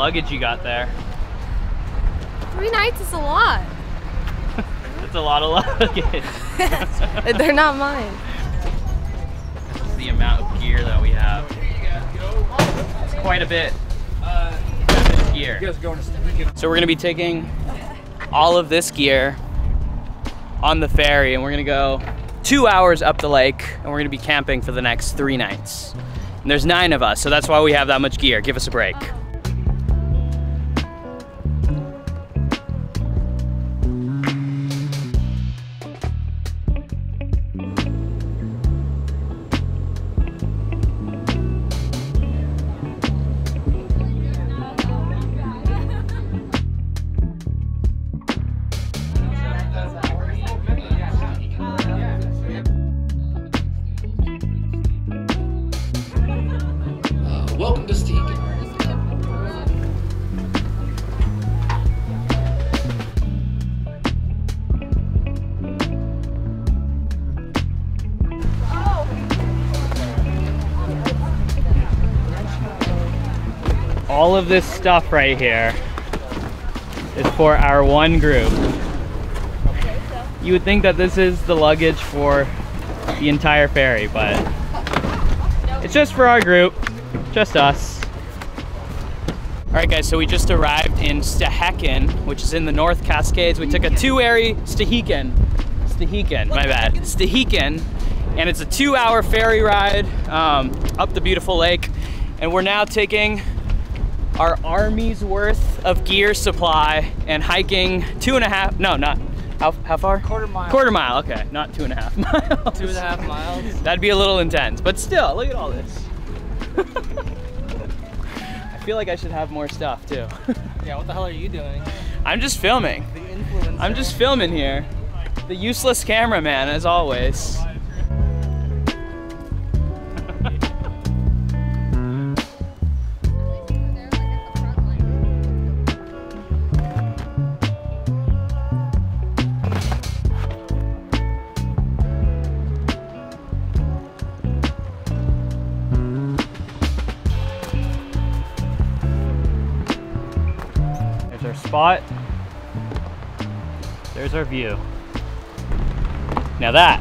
luggage you got there. Three nights is a lot. That's a lot of luggage. They're not mine. This is the amount of gear that we have. It's quite a bit. Gear. So we're gonna be taking all of this gear on the ferry and we're gonna go two hours up the lake and we're gonna be camping for the next three nights. And there's nine of us, so that's why we have that much gear. Give us a break. Of this stuff right here is for our one group. You would think that this is the luggage for the entire ferry, but it's just for our group, just us. All right, guys, so we just arrived in Stehekin, which is in the North Cascades. We took a two-airy Stehekin, Stehekin, my bad, Stehekin, and it's a two-hour ferry ride um, up the beautiful lake. And we're now taking our army's worth of gear supply and hiking two and a half, no, not, how, how far? Quarter mile. Quarter mile, okay, not two and a half miles. Two and a half miles. That'd be a little intense, but still, look at all this. I feel like I should have more stuff too. Yeah, what the hell are you doing? I'm just filming. The influencer. I'm just filming here. The useless cameraman, as always. Spot. There's our view. Now that,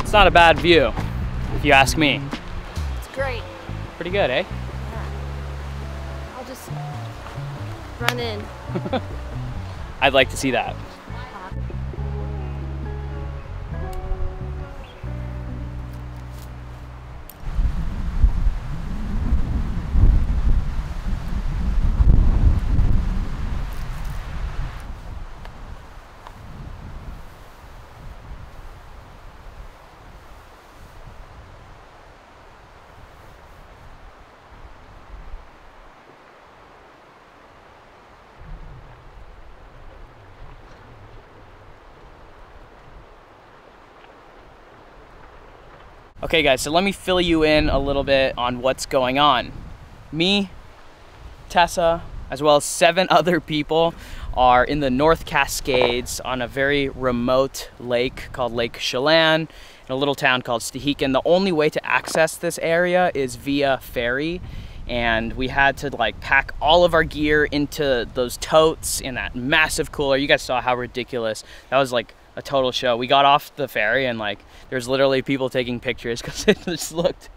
it's not a bad view, if you ask me. It's great. Pretty good, eh? Yeah. I'll just run in. I'd like to see that. Okay, guys, so let me fill you in a little bit on what's going on. Me, Tessa, as well as seven other people are in the North Cascades on a very remote lake called Lake Chelan in a little town called Stehekin. The only way to access this area is via ferry and we had to like pack all of our gear into those totes in that massive cooler. You guys saw how ridiculous. That was like a total show. We got off the ferry and like there's literally people taking pictures because it just looked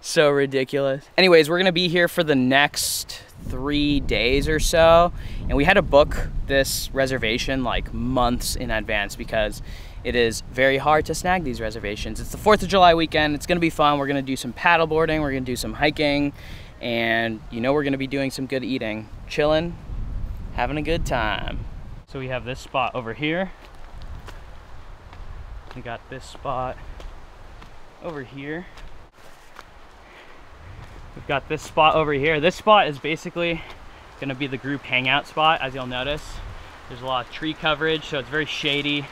so ridiculous. Anyways, we're gonna be here for the next three days or so, and we had to book this reservation like months in advance because it is very hard to snag these reservations. It's the 4th of July weekend. It's gonna be fun. We're gonna do some paddle boarding, we're gonna do some hiking, and you know we're gonna be doing some good eating, chilling, having a good time. So we have this spot over here. We got this spot over here. We've got this spot over here. This spot is basically gonna be the group hangout spot, as you'll notice. There's a lot of tree coverage, so it's very shady.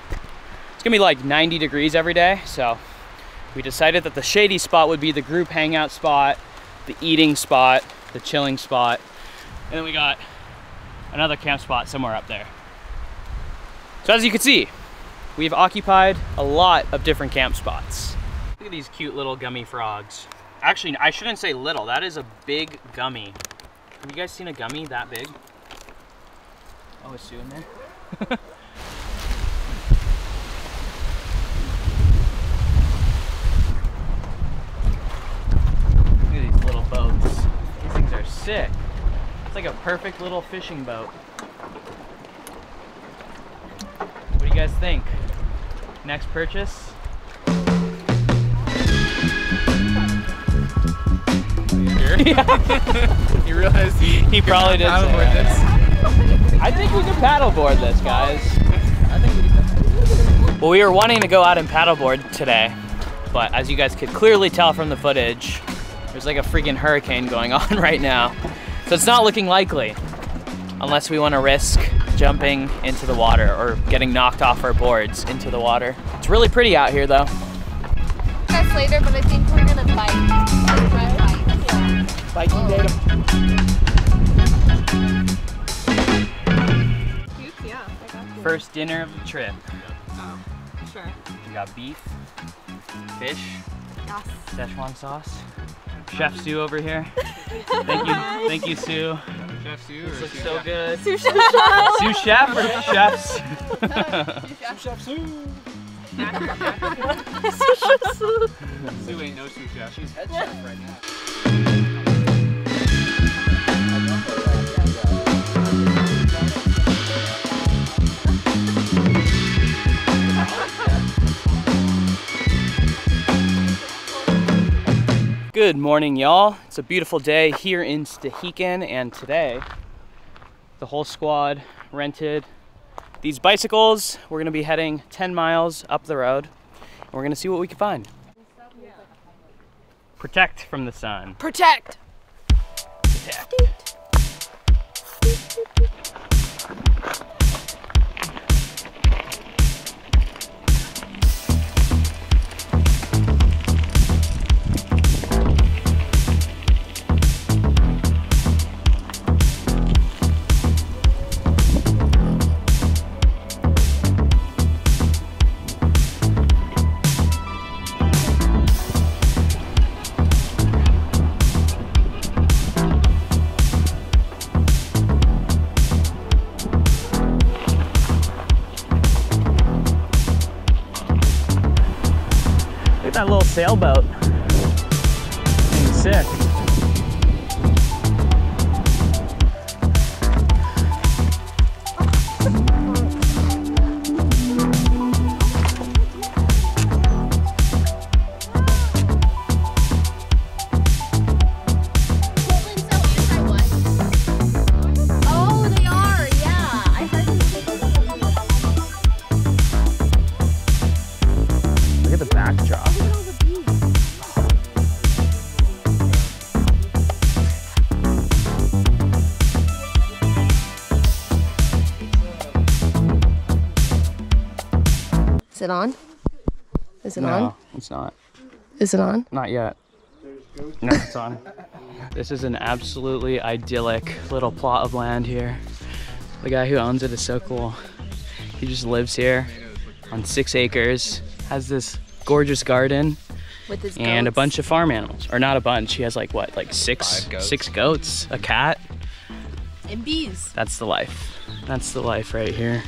It's gonna be like 90 degrees every day, so we decided that the shady spot would be the group hangout spot, the eating spot, the chilling spot, and then we got another camp spot somewhere up there. So as you can see, we've occupied a lot of different camp spots. Look at these cute little gummy frogs. Actually, I shouldn't say little. That is a big gummy. Have you guys seen a gummy that big? Oh, it's Sue in there? Look at these little boats. These things are sick. It's like a perfect little fishing boat. What do you guys think? Next purchase? You realize he, He probably did paddleboard that. I think we can paddleboard this, guys. I think we can. Well, we were wanting to go out and paddleboard today, but as you guys could clearly tell from the footage, there's like a freaking hurricane going on right now. So it's not looking likely, unless we want to risk jumping into the water or getting knocked off our boards into the water. It's really pretty out here though. Guys later, but I think we're gonna bike. Like, ride bikes. Biking data. Yeah, I got you. First dinner of the trip. Sure. We got beef, fish, Yes. Szechuan sauce. Chef Sue over here. Thank you, thank you, Sue. Chef Sue or This looks so Chef? good. Sous chef. Sue Chef or chefs? Sue ain't no sous chef. She's head chef right now. Good morning, y'all. It's a beautiful day here in Stehekin, and today the whole squad rented these bicycles. We're gonna be heading 10 miles up the road, and we're gonna see what we can find. Protect from the sun. Protect. Protect. Sailboat. It on? Is it on? No, it's not. Is it on? Not yet. No, it's on. this is an absolutely idyllic little plot of land here. The guy who owns it is so cool. He just lives here on six acres, has this gorgeous garden, With his and a bunch of farm animals. Or not a bunch. He has like what, like six, goats. six goats, a cat. and bees. That's the life. That's the life right here.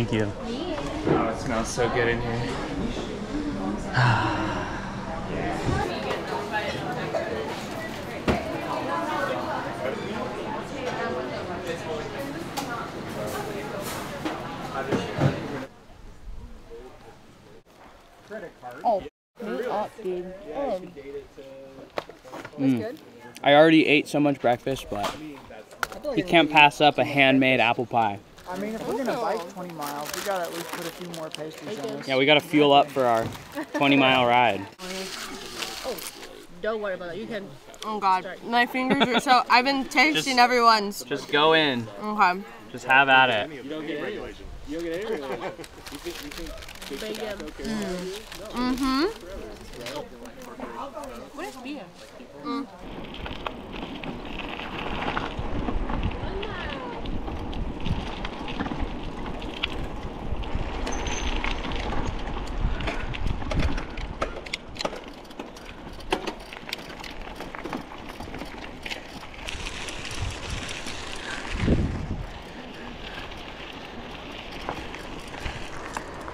Thank you. Oh, it smells so good in here. Oh, Mm. I already ate so much breakfast, but you can't pass up a handmade apple pie. I mean, if we're gonna bike 20 miles, we gotta at least put a few more pastries on this. Yeah, we gotta fuel up for our 20 mile ride. Don't worry about it. You can. Oh God, my fingers are so. I've been tasting Just- everyone's. Just go in, Okay. just have at it. You don't get any religion. You think, you think big tobacco cares about you? No. Mm-hmm. What is beer?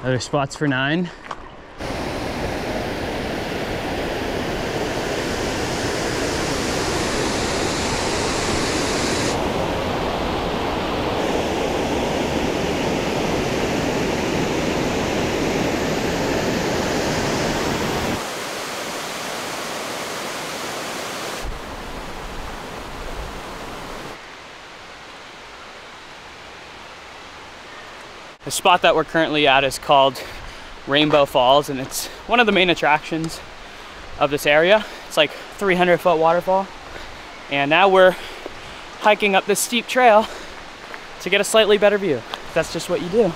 Other spots for nine. The spot that we're currently at is called Rainbow Falls and it's one of the main attractions of this area. It's like 300 foot waterfall. And now we're hiking up this steep trail to get a slightly better view. That's just what you do.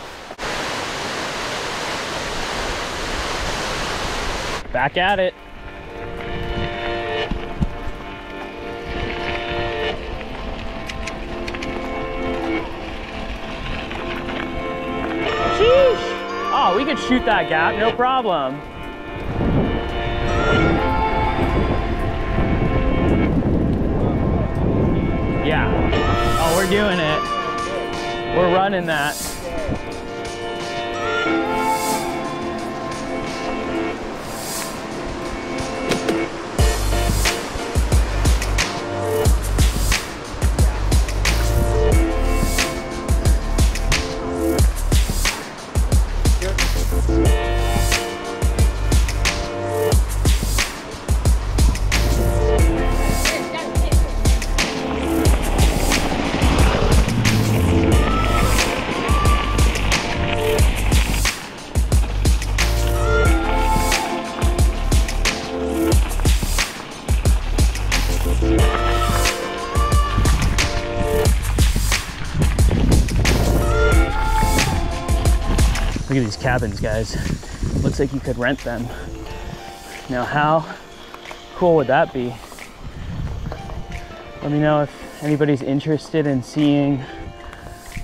Back at it. Shoot that gap, no problem. Yeah. Oh, we're doing it. We're running that. Cabins, guys. Looks like you could rent them. Now, how cool would that be? Let me know if anybody's interested in seeing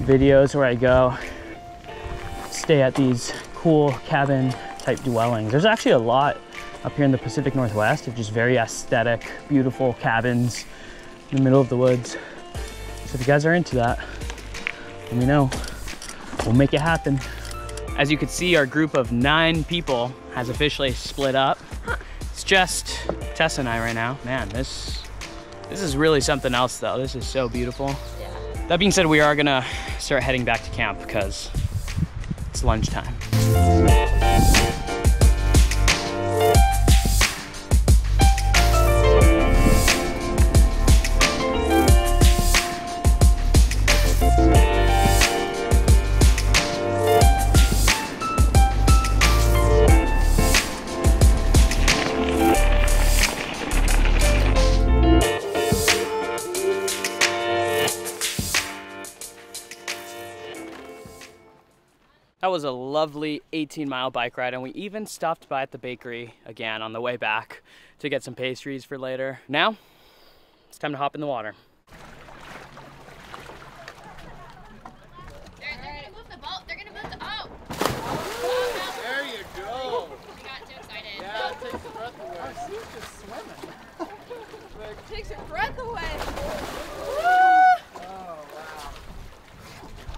videos where I go stay at these cool cabin type dwellings. There's actually a lot up here in the Pacific Northwest of just very aesthetic, beautiful cabins in the middle of the woods. So if you guys are into that, let me know. We'll make it happen. As you can see, our group of nine people has officially split up. It's just Tessa and I right now. Man, this this is really something else though. This is so beautiful. Yeah. That being said, we are gonna start heading back to camp because it's lunchtime. That was a lovely 18 mile bike ride, and we even stopped by at the bakery again on the way back to get some pastries for later. Now, it's time to hop in the water. They're, they're gonna move the boat. They're gonna move the boat. There you go. We got too excited. Yeah, it takes the breath away. She's just swimming. Takes your breath away.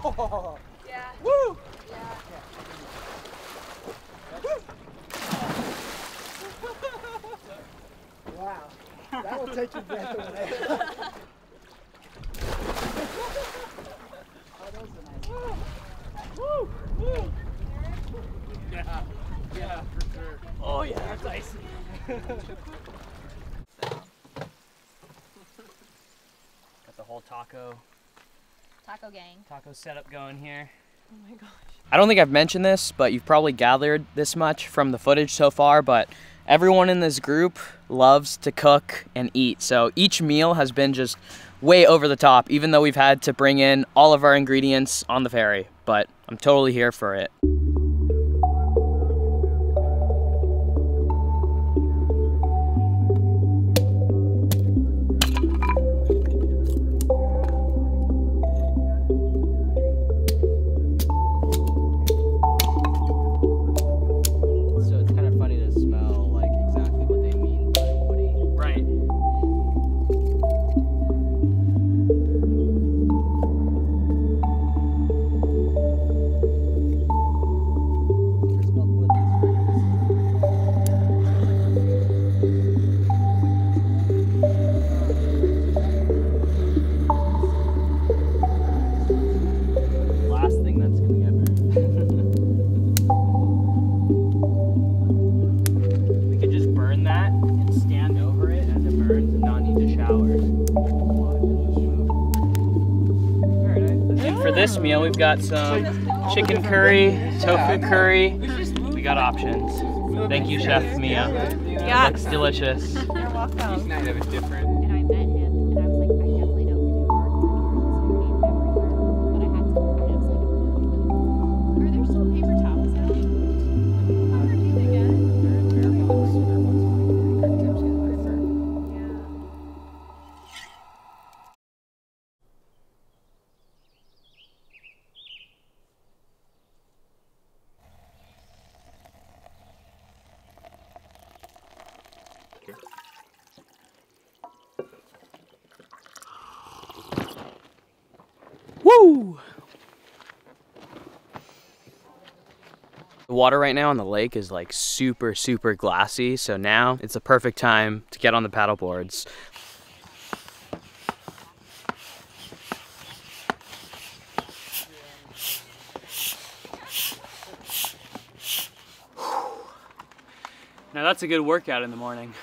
Oh, wow. Yeah. Woo! Wow. That will take your breath away. oh, those are nice. Woo! Woo! Yeah, yeah, for sure. Oh yeah, that's icy. Got the whole taco Taco gang. taco setup going here. Oh my gosh. I don't think I've mentioned this, but you've probably gathered this much from the footage so far, but everyone in this group loves to cook and eat. So each meal has been just way over the top, even though we've had to bring in all of our ingredients on the ferry. but I'm totally here for it. We've got some chicken curry, tofu curry. We got options. Thank you, Chef Mia. Yeah. Looks delicious. You're welcome. Woo! The water right now on the lake is like super, super glassy. So now it's the perfect time to get on the paddle boards. Now that's a good workout in the morning.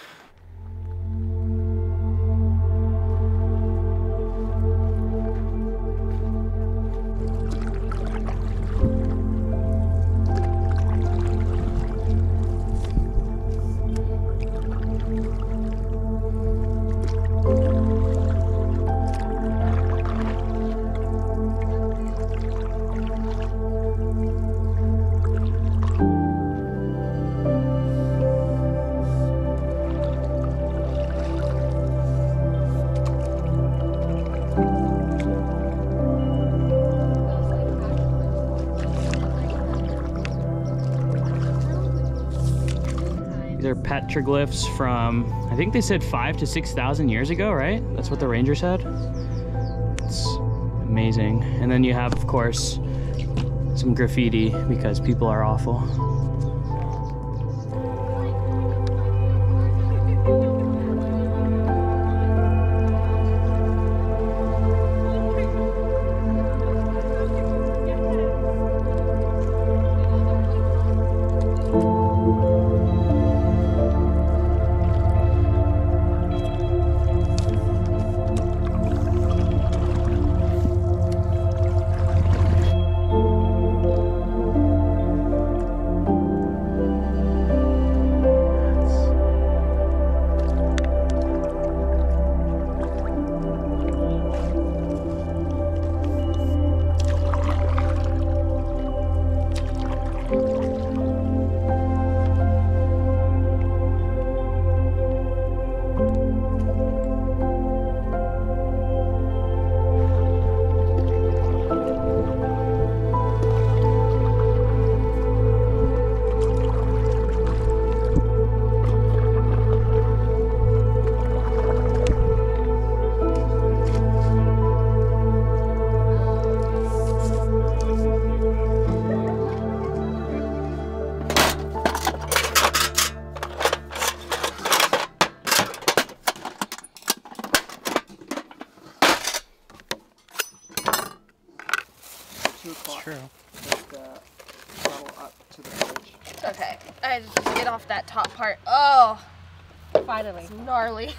Petroglyphs from, I think they said five to 6,000 years ago, right? That's what the ranger said. It's amazing. And then you have, of course, some graffiti because people are awful. Two. True. Just, uh, paddle up to the bridge. Okay, I just get off that top part. Oh, Finally. it's gnarly.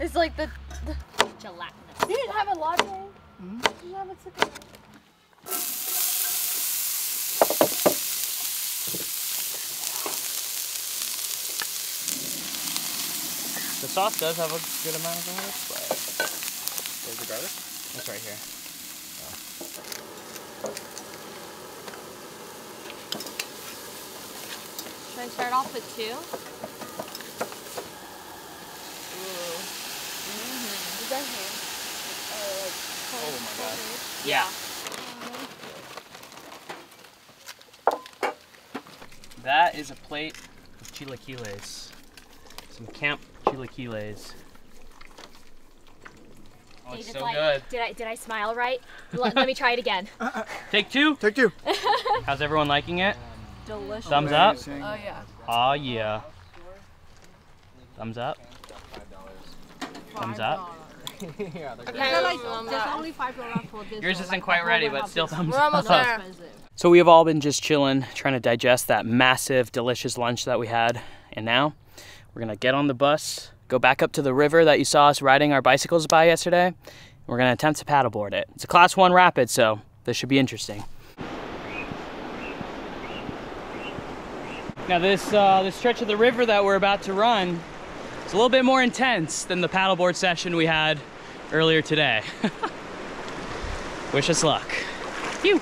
It's like the. the Gelatinous. you didn't have a latte? Did you have a sip? The sauce does have a good amount of garlic, but Where's the garlic? it's right here. Should start off with two? Is that him? Oh my god. Yeah. That is a plate of chilaquiles. Some camp chilaquiles. Oh, it's so like, good. Did I did I smile right? let, let me try it again. Take two. Take two. How's everyone liking it? Delicious. Thumbs up. Oh yeah. Oh yeah. Thumbs up. Thumbs up. yeah, they're like, There's only five dollars for this. Yours isn't like, quite ready, but still is thumbs We're almost up. there. So we have all been just chilling, trying to digest that massive, delicious lunch that we had, and now we're gonna get on the bus, go back up to the river that you saw us riding our bicycles by yesterday. We're gonna attempt to paddleboard it. It's a class one rapid, so this should be interesting. Now this uh, this stretch of the river that we're about to run is a little bit more intense than the paddleboard session we had earlier today. Wish us luck. Phew.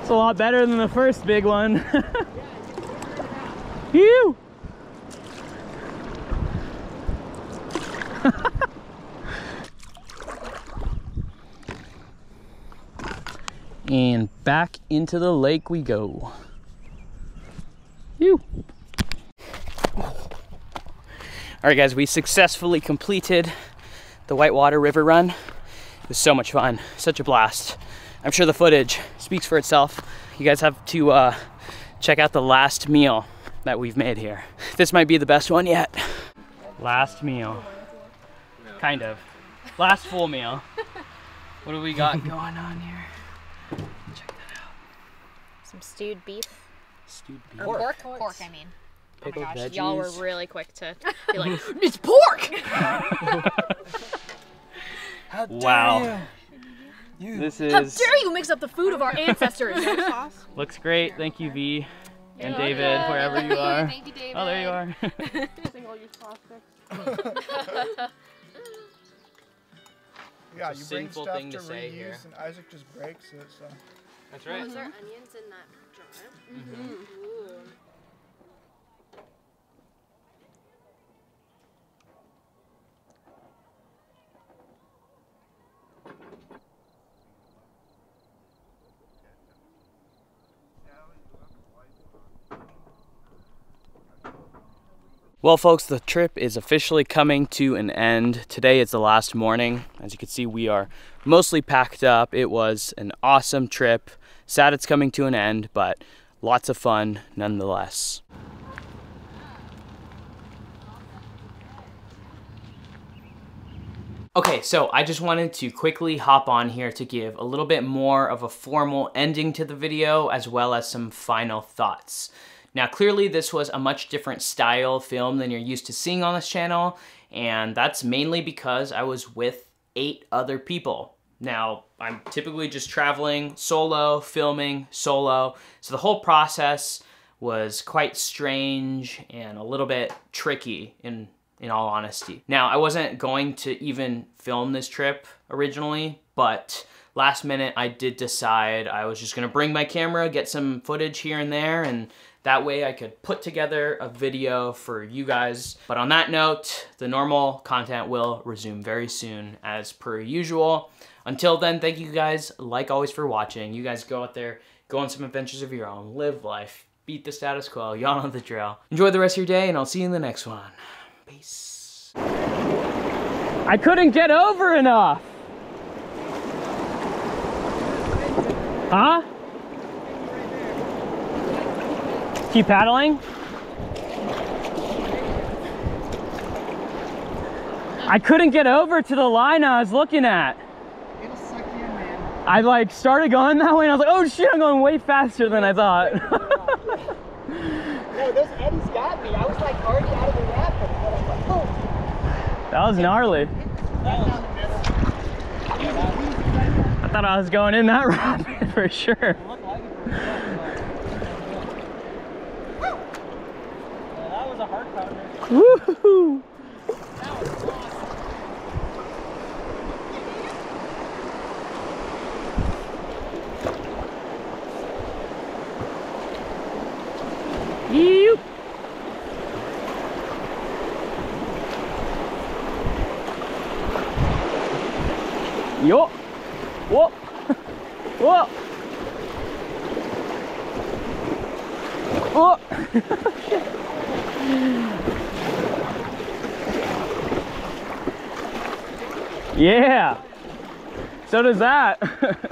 It's a lot better than the first big one. Phew! and back into the lake we go. Phew! All right, guys, we successfully completed the Whitewater River Run. It was so much fun, such a blast. I'm sure the footage speaks for itself. You guys have to uh, check out the last meal that we've made here. This might be the best one yet. Last meal. Kind of. Last full meal. What do we got going on here? Check that out. Some stewed beef. Stewed Or beef. pork. Pork, I mean. Oh my gosh, y'all were really quick to be like, it's pork! How dare Wow. you? This How is dare you mix up the food of our ancestors? looks great. Thank you, V and Yeah. David, wherever you are. Thank you, David. Oh, there you are. Single use plastic. Yeah, It's a you bring stuff thing to to say reuse, here. and Isaac just breaks it. So That's right. Was there onions in that jar? Ooh. Well, folks, the trip is officially coming to an end. Today is the last morning. As you can see, we are mostly packed up. It was an awesome trip. Sad it's coming to an end, but lots of fun nonetheless. Okay, so I just wanted to quickly hop on here to give a little bit more of a formal ending to the video as well as some final thoughts. Now, clearly this was a much different style film than you're used to seeing on this channel, and that's mainly because I was with eight other people. Now, I'm typically just traveling solo, filming solo, so the whole process was quite strange and a little bit tricky in in all honesty. Now, I wasn't going to even film this trip originally, but last minute I did decide I was just gonna bring my camera, get some footage here and there, and that way I could put together a video for you guys. But on that note, the normal content will resume very soon as per usual. Until then, thank you guys, like always, for watching. You guys go out there, go on some adventures of your own, live life, beat the status quo, y'all know the drill. Enjoy the rest of your day, and I'll see you in the next one. Peace. I couldn't get over enough. Huh? Keep paddling? I couldn't get over to the line I was looking at. it'll suck you in, man. I like started going that way and I was like, oh shit, I'm going way faster than I thought. No, those eddies got me. I was like already out of the rapid, I was like, oh. that was gnarly. I thought I was going in that rapid for sure. That was a hard pounder. Woohoo! Yew. Yo. Whoa. Whoa. Whoa. Yeah. So does that.